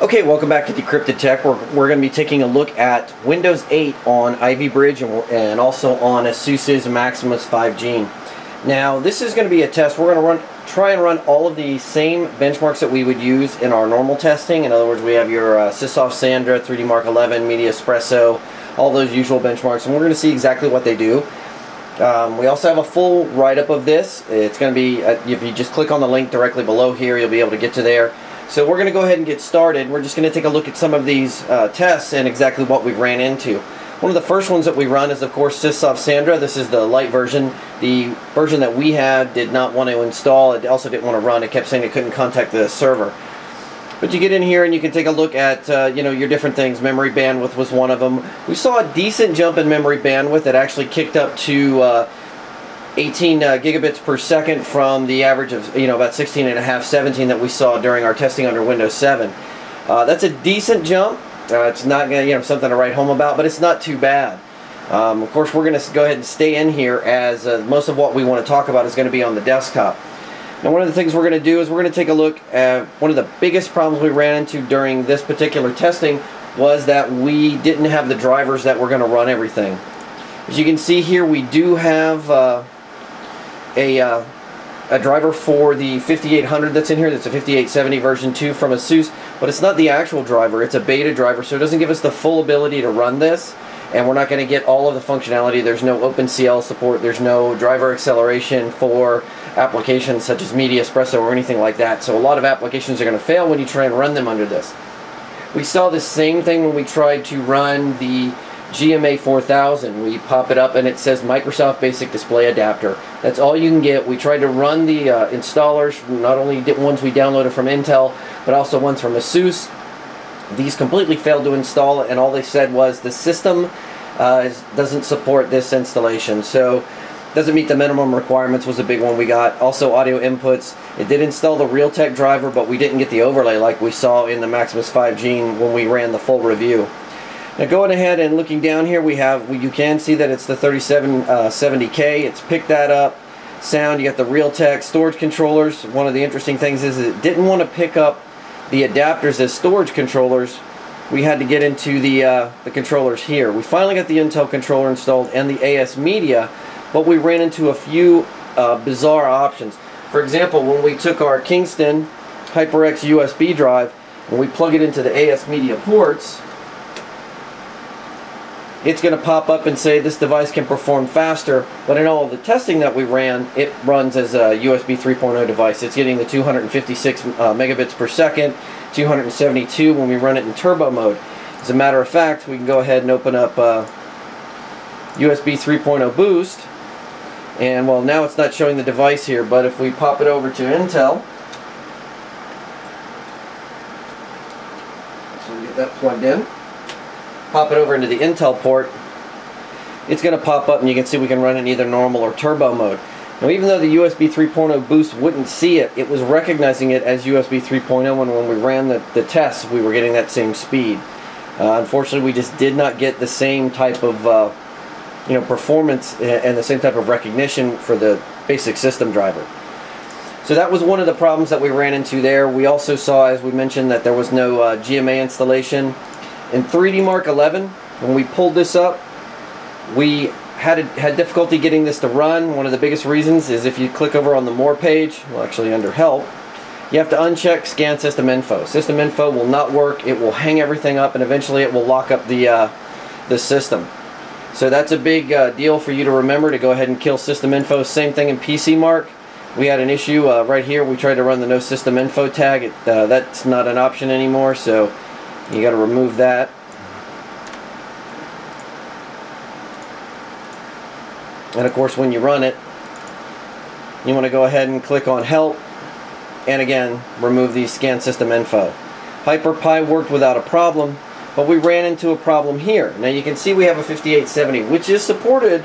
Okay, welcome back to DecryptedTech. We're, we're going to be taking a look at Windows 8 on Ivy Bridge and, and also on ASUS's Maximus 5 Gene. Now, this is going to be a test. We're going to run, try and run all of the same benchmarks that we would use in our normal testing. In other words, we have your uh, SiSoft Sandra, 3DMark 11, Media Espresso, all those usual benchmarks, and we're going to see exactly what they do. Um, we also have a full write-up of this. It's going to be, uh, if you just click on the link directly below here, you'll be able to get to there. So we're going to go ahead and get started. We're just going to take a look at some of these uh, tests and exactly what we ran into. One of the first ones that we run is of course SiSoft Sandra. This is the light version. The version that we had did not want to install. It also didn't want to run. It kept saying it couldn't contact the server. But you get in here and you can take a look at uh, you know your different things. Memory bandwidth was one of them. We saw a decent jump in memory bandwidth. It actually kicked up to uh, 18 uh, gigabits per second from the average of you know about 16 and a half 17 that we saw during our testing under Windows 7 uh, that's a decent jump. Uh, it's not gonna you know something to write home about but it's not too bad. Um, of course we're gonna go ahead and stay in here as uh, most of what we want to talk about is going to be on the desktop. Now one of the things we're going to do is we're going to take a look at one of the biggest problems we ran into during this particular testing was that we didn't have the drivers that were going to run everything. As you can see here we do have uh, a, uh, a driver for the 5800 that's in here. That's a 5870 version 2 from ASUS, but it's not the actual driver. It's a beta driver, so it doesn't give us the full ability to run this, and we're not going to get all of the functionality. There's no OpenCL support. There's no driver acceleration for applications such as Media Espresso or anything like that. So a lot of applications are going to fail when you try and run them under this. We saw the same thing when we tried to run the GMA 4000. We pop it up and it says Microsoft Basic Display Adapter. That's all you can get. We tried to run the uh, installers, not only ones we downloaded from Intel, but also ones from ASUS. These completely failed to install and all they said was the system uh, doesn't support this installation. So doesn't meet the minimum requirements was a big one we got. Also audio inputs. It did install the Realtek driver, but we didn't get the overlay like we saw in the Maximus 5 Gene when we ran the full review. Now going ahead and looking down here, we have, you can see that it's the 3770K. Uh, it's picked that up. Sound, you got the Realtek storage controllers. One of the interesting things is it didn't want to pick up the adapters as storage controllers. We had to get into the, uh, the controllers here. We finally got the Intel controller installed and the ASMedia, but we ran into a few uh, bizarre options. For example, when we took our Kingston HyperX USB drive and we plug it into the ASMedia ports, it's going to pop up and say this device can perform faster, but in all the testing that we ran, it runs as a USB 3.0 device. It's getting the 256 uh, megabits per second, 272 when we run it in turbo mode. As a matter of fact, we can go ahead and open up uh, USB 3.0 boost, and well now it's not showing the device here, but if we pop it over to Intel, so we get that plugged in pop it over into the Intel port, it's going to pop up and you can see we can run it in either normal or turbo mode. Now even though the USB 3.0 boost wouldn't see it, it was recognizing it as USB 3.0 and when we ran the, the tests we were getting that same speed. Uh, unfortunately we just did not get the same type of uh, you know performance and the same type of recognition for the basic system driver. So that was one of the problems that we ran into there. We also saw, as we mentioned, that there was no uh, GMA installation. In 3DMark 11, when we pulled this up, we had, a, had difficulty getting this to run. One of the biggest reasons is if you click over on the More page, well actually under Help, you have to uncheck Scan System Info. System Info will not work. It will hang everything up and eventually it will lock up the, uh, the system. So that's a big uh, deal for you to remember to go ahead and kill System Info. Same thing in PCMark. We had an issue uh, right here. We tried to run the No System Info tag. It, uh, that's not an option anymore. So you got to remove that. And of course when you run it, you want to go ahead and click on help and again remove the scan system info. HyperPi worked without a problem, but we ran into a problem here. Now you can see we have a 5870 which is supported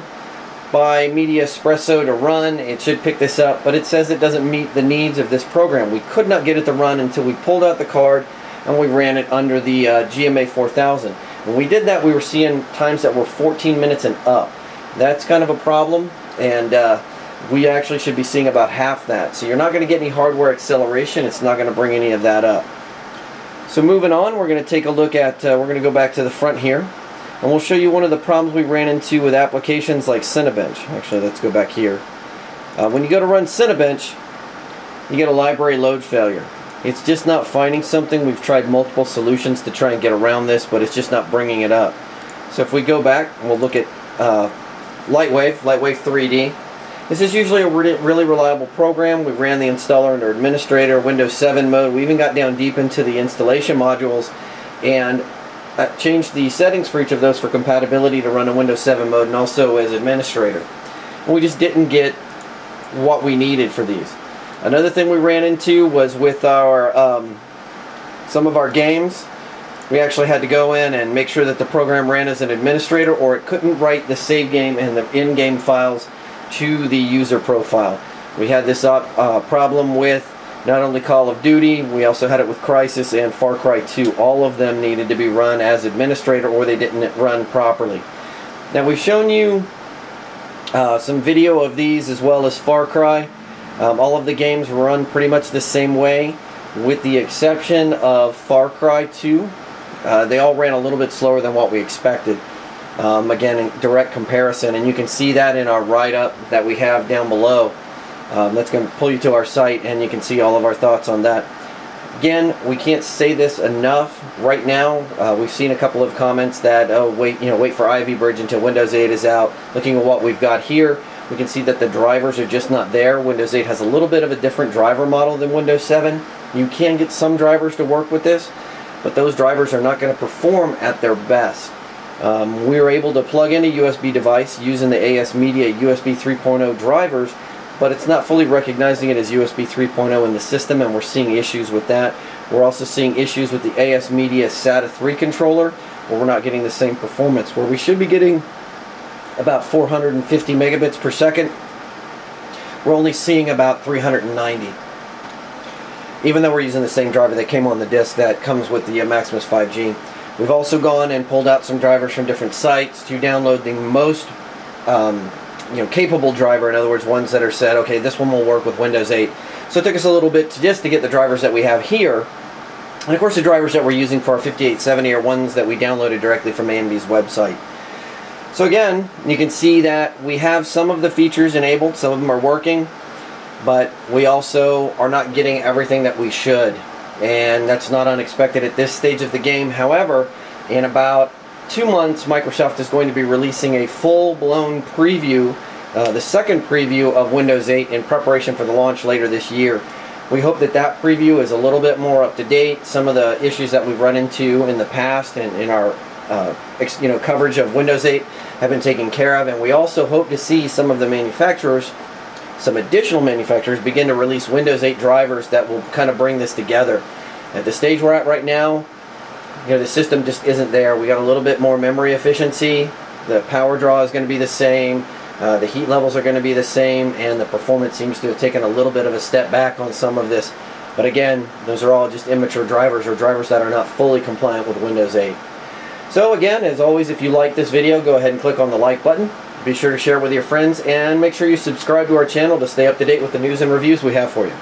by Media Espresso to run. It should pick this up, but it says it doesn't meet the needs of this program. We could not get it to run until we pulled out the card and we ran it under the uh, GMA 4000. When we did that, we were seeing times that were 14 minutes and up. That's kind of a problem, and uh, we actually should be seeing about half that. So you're not going to get any hardware acceleration. It's not going to bring any of that up. So moving on, we're going to take a look at, uh, we're going to go back to the front here. And we'll show you one of the problems we ran into with applications like Cinebench. Actually, let's go back here. Uh, when you go to run Cinebench, you get a library load failure. It's just not finding something. We've tried multiple solutions to try and get around this, but it's just not bringing it up. So if we go back, we'll look at uh, Lightwave, Lightwave 3D. This is usually a re really reliable program. We ran the installer under administrator, Windows 7 mode. We even got down deep into the installation modules and uh, changed the settings for each of those for compatibility to run in Windows 7 mode and also as administrator. And we just didn't get what we needed for these. Another thing we ran into was with our um, some of our games. We actually had to go in and make sure that the program ran as an administrator or it couldn't write the save game and the in-game files to the user profile. We had this uh, problem with not only Call of Duty, we also had it with Crysis and Far Cry 2. All of them needed to be run as administrator or they didn't run properly. Now we've shown you uh, some video of these as well as Far Cry. Um, all of the games run pretty much the same way with the exception of Far Cry 2. Uh, they all ran a little bit slower than what we expected. Um, again, in direct comparison, and you can see that in our write-up that we have down below. Um, that's going to pull you to our site, and you can see all of our thoughts on that. Again, we can't say this enough right now. Uh, we've seen a couple of comments that, oh, wait, you know, wait for Ivy Bridge until Windows 8 is out. Looking at what we've got here, we can see that the drivers are just not there. Windows 8 has a little bit of a different driver model than Windows 7. You can get some drivers to work with this, but those drivers are not going to perform at their best. Um, we were able to plug in a USB device using the ASMedia USB 3.0 drivers, but it's not fully recognizing it as USB 3.0 in the system, and we're seeing issues with that. We're also seeing issues with the ASMedia SATA 3 controller, where we're not getting the same performance, where we should be getting about 450 megabits per second. We're only seeing about 390 even though we're using the same driver that came on the disk that comes with the uh, Maximus 5G. We've also gone and pulled out some drivers from different sites to download the most um, you know, capable driver, in other words, ones that are said, okay, this one will work with Windows 8. So it took us a little bit to just to get the drivers that we have here. And of course the drivers that we're using for our 5870 are ones that we downloaded directly from AMD's website. So again, you can see that we have some of the features enabled, some of them are working, but we also are not getting everything that we should and that's not unexpected at this stage of the game. However, in about two months, Microsoft is going to be releasing a full-blown preview, uh, the second preview of Windows 8 in preparation for the launch later this year. We hope that that preview is a little bit more up to date. Some of the issues that we've run into in the past and in our uh, you know coverage of Windows 8 have been taken care of, and we also hope to see some of the manufacturers some additional manufacturers begin to release Windows 8 drivers that will kind of bring this together. At the stage we're at right now, you know, the system just isn't there. We got a little bit more memory efficiency. The power draw is going to be the same. Uh, the heat levels are going to be the same, and the performance seems to have taken a little bit of a step back on some of this. But again, those are all just immature drivers or drivers that are not fully compliant with Windows 8. So again, as always, if you like this video, go ahead and click on the like button. Be sure to share with your friends and make sure you subscribe to our channel to stay up to date with the news and reviews we have for you.